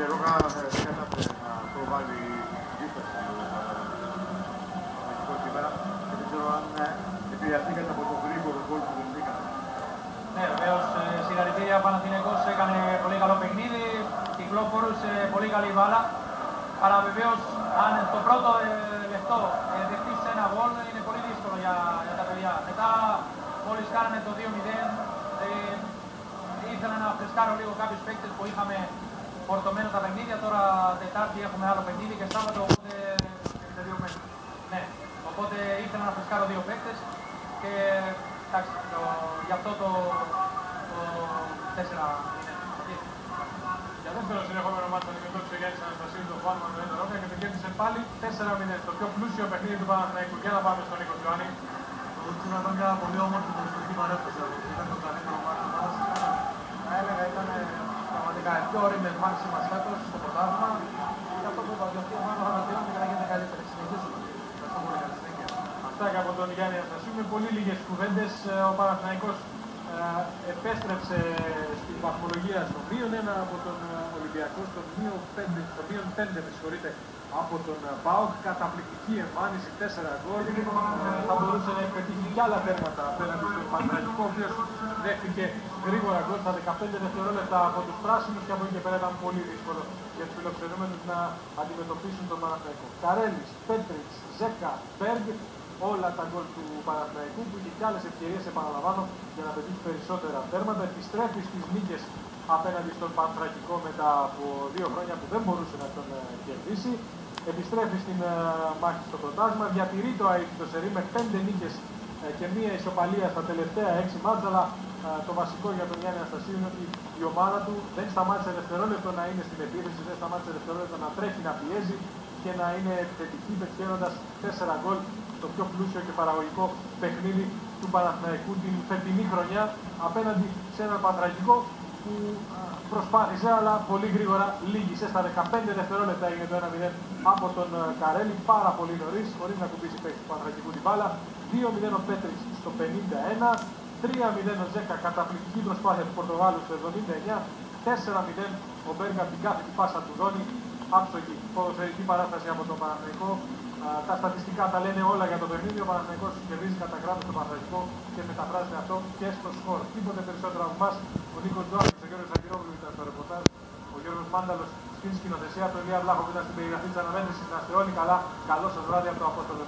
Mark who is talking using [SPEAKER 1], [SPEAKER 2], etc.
[SPEAKER 1] και εγώ κάνα να προβάλλει δίπλαση το σήμερα και δεν ξέρω αν επηρεαστήκατε από το γρήγορο γκολ που δεν δίνετε.
[SPEAKER 2] Ναι, βεβαίως συγχαρητήρια. Παναθηναϊκός έκανε πολύ καλό παιχνίδι. Κυκλοφορούσε πολύ καλή μπάλα. Αλλά βεβαίως, αν το πρώτο ε, λεπτό ε, δεχτείς ένα γκολ, είναι πολύ δύσκολο για, για τα παιδιά. Μετά, μόλις κάναμε το 2-0, ε, ήθελα να φρεσκάρω λίγο κάποιους παίκτες που είχαμε φορτωμένα τα παιχνίδια. Τώρα Τετάρτη έχουμε άλλο παιχνίδι και Σάββατο, οπότε έχετε δύο παίκτες. Ναι, οπότε ήθελα να φρεσκάρω δύο παίκτες και εντάξει, το, γι' αυτό το, το 4
[SPEAKER 1] Για δεύτερο συνεχόμενο μάτι τον αντιμετώπισε ο Γιάννης Αναστασίου τον Φάνο με τον Ρόκα και το κέρδισε πάλι 4-0 στο πιο πλούσιο παιχνίδι του Παναθηναϊκού. Για να πάμε στον Νίκο Τζουάνι.
[SPEAKER 3] Ήταν μια πολύ όμορφη προσωπική παρέμβαση. Ήταν το καλύτερο μάτι μας. Θα έλεγα ήταν πραγματικά οι πιο όριμες μάχες μας φέτος στο πρωτάθλημα. Και αυτό που είπα, και αυτή η ομάδα θα βελτιώνεται και να γίνεται καλύτερη. Συνεχίζουμε. Ευχαριστώ πολύ για τη συνέχεια.
[SPEAKER 1] Αυτά και από τον Γιάννη Αναστασίου. Με πολύ λίγες κουβέντες ο Παναθηναϊκός ε, επέστρεψε στην βαθμολογία στο μείον 1 από τον ε, Ολυμπιακό, στο μείον 5, στο μείον 5 με συγχωρείτε, από τον ε, ΠΑΟΚ. Καταπληκτική εμφάνιση, 4 γκολ. Θα μπορούσε να πετύχει και άλλα τέρματα απέναντι στον Παναθηναϊκό, ο οποίος δέχτηκε γρήγορα γκολ στα 15 δευτερόλεπτα από τους πράσινους και από εκεί και πέρα ήταν πολύ δύσκολο για τους φιλοξενούμενους να αντιμετωπίσουν τον Παναθηναϊκό. Καρέλης, Πέτριτς, Ζέκα, Μπέργκ, όλα τα γκολ του Παναθηναϊκού που είχε και άλλες ευκαιρίες, επαναλαμβάνω, για να πετύχει περισσότερα τέρματα. Επιστρέφει στις νίκες απέναντι στον Πανθρακικό μετά από δύο χρόνια που δεν μπορούσε να τον ε, κερδίσει. Επιστρέφει στην ε, μάχη στο πρωτάθλημα, διατηρεί το αίτητο σερί με πέντε νίκες ε, και μία ισοπαλία στα τελευταία έξι μάτς, αλλά το βασικό για τον Γιάννη Αναστασίου είναι ότι η ομάδα του δεν σταμάτησε δευτερόλεπτο να είναι στην επίθεση, δεν σταμάτησε δευτερόλεπτο να τρέχει, να πιέζει και να είναι επιθετική πετυχαίνοντας τέσσερα γκολ το πιο πλούσιο και παραγωγικό παιχνίδι του Παναθηναϊκού την φετινή χρονιά απέναντι σε έναν Παναθηναϊκό που προσπάθησε αλλά πολύ γρήγορα λύγησε. Στα 15 δευτερόλεπτα έγινε το 1-0 από τον Καρέλη πάρα πολύ νωρίς χωρίς να κουμπίσει παίκτης του Παναθηναϊκού την μπάλα 2-0 ο Πέτρης στο 51 3-0 ο Ζέκα καταπληκτική προσπάθεια του Πορτογάλου στο 79 4-0 ο Μπέργα την κάθετη πάσα του Δόνη άψογη ποδοσφαιρική παράσταση από τον Παναθηναϊκό τα στατιστικά τα λένε όλα για το παιχνίδι. Ο Παναθηναϊκός κερδίζει κατά κράτο το Παναθηναϊκό και μεταφράζεται αυτό και στο σκορ. Τίποτε περισσότερο από εμάς. Ο Νίκος Τζόφι, ο Γιώργος Αγγυρόγλου ήταν στο ρεπορτάζ. Ο Γιώργος Μάνταλος στην σκηνοθεσία, του Ελία Βλάχο που ήταν στην περιγραφή της αναμέτρησης. Να είστε όλοι καλά. Καλό σας βράδυ από το Απόστολο.